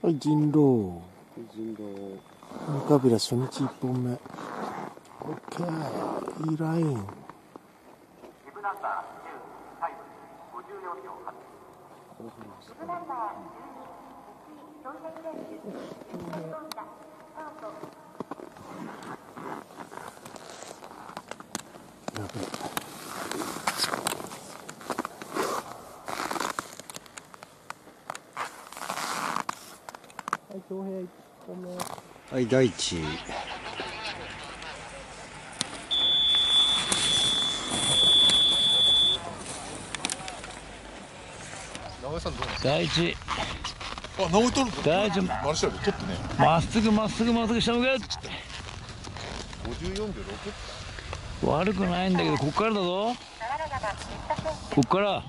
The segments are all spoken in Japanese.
はい、人狼。人狼ムカビラ初日1本目。オッケー。いいライン。ビブナンバー10タイム54秒8ビブナンバー12、1位、挑戦選手、先頭車、スタート。やべえ。はい、恭平1本目。はい大地長井さんどう第一あ直井取る第一マルシャル取ってねまっすぐまっすぐまっすぐ下向け54秒6悪くないんだけどこっからだぞこっから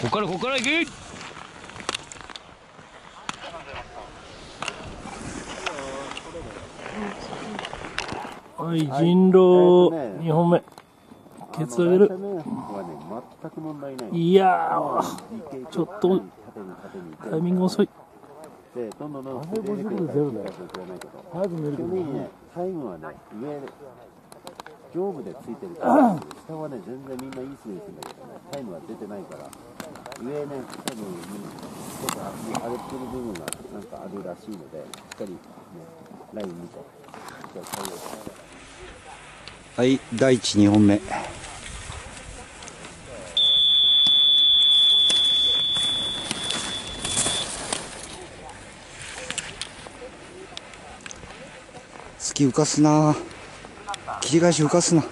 こっからこっから行け。はい、人狼。2本目。ケツ上げる。い。いやー、ちょっとタイミング遅い。でどんどんどんどんあれ50分ゼロだよ。知らないけど早く寝るねタイムはね上上部でついてるから下はね全然みんないい滑りするんだけどねタイムは出てないから上ね多分ちょっと上げてる部分がなんかあるらしいのでしっかりねライン見てじゃあ対応しはい、第一2本目。好き浮かすな切り返し浮かすな